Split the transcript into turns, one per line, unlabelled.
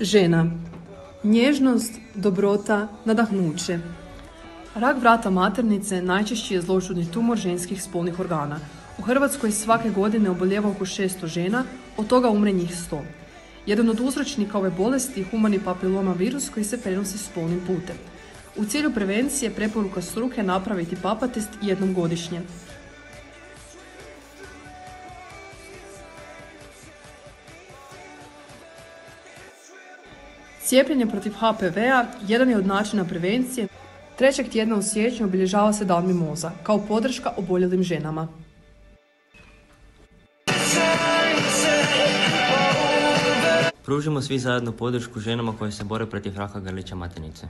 Žena. Nježnost, dobrota, nadahnuće. Rak vrata maternice najčešći je zloćudni tumor ženskih spolnih organa. U Hrvatskoj svake godine oboljeva oko 600 žena, od toga umre njih 100. Jedan od uzročnika ove bolesti je humani papiloma virus koji se prenosi spolnim putem. U cilju prevencije preporuka struke napraviti papatest jednom godišnje. Cijepljenje protiv HPV-a jedan je od načina prevencije. Trećeg tjedna u siječnju obilježava se dan mimoza, kao podrška oboljelim ženama.
Pružimo svi zajedno podršku ženama koje se bore protiv raka grlića maternice.